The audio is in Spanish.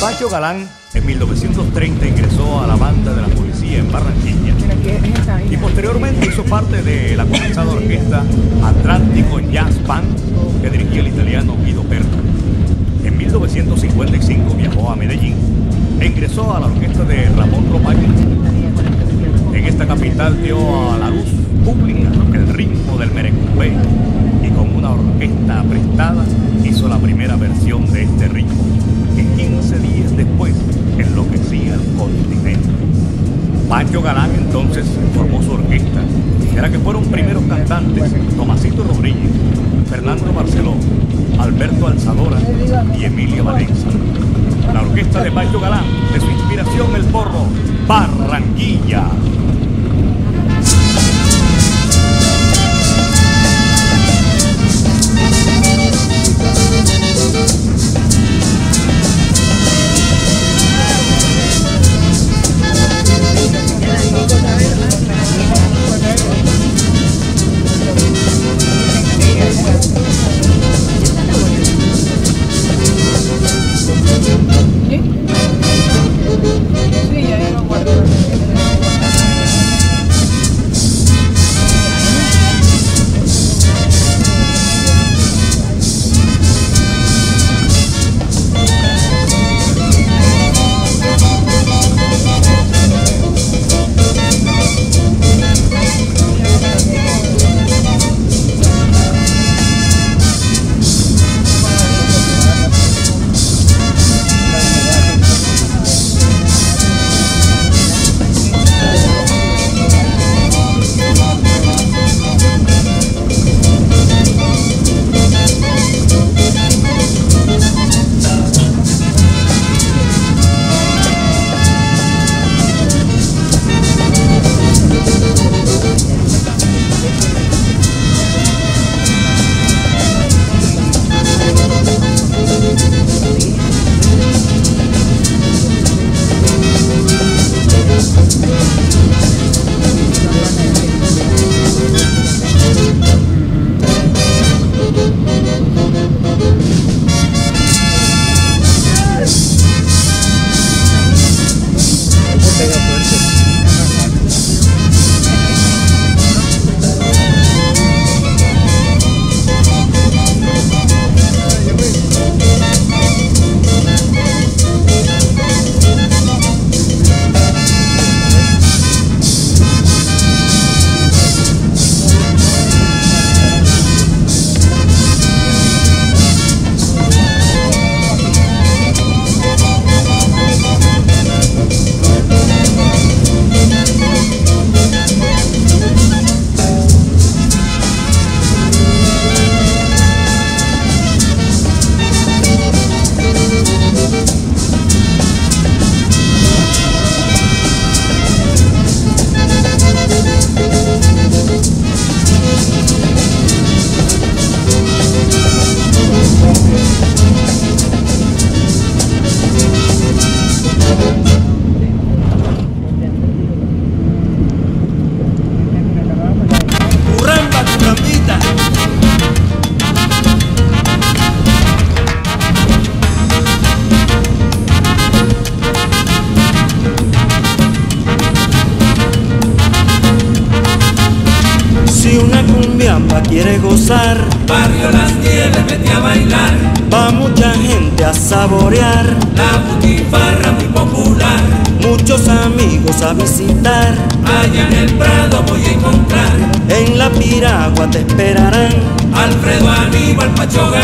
Pacho Galán en 1930 ingresó a la banda de la policía en Barranquilla y posteriormente hizo parte de la comenzada orquesta Atlántico Jazz Band que dirigía el italiano Guido Perto. En 1955 viajó a Medellín e ingresó a la orquesta de Ramón Ropaño. En esta capital dio a la luz pública el ritmo del merengue y con una orquesta prestada hizo la primera versión de este ritmo 15 días después enloquecía el continente. Pancho Galán entonces formó su orquesta, era que fueron primeros cantantes Tomasito Rodríguez, Fernando Barceló, Alberto Alzadora y Emilia Valencia. La orquesta de Pancho Galán, de su inspiración el porro, Barranquilla. Barrio Las Nieves, vete a bailar. Va mucha gente a saborear. La butifarra muy popular. Muchos amigos a visitar. Allá en el Prado voy a encontrar. En la piragua te esperarán. Alfredo Aníbal Pachoga